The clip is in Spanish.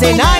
escenario.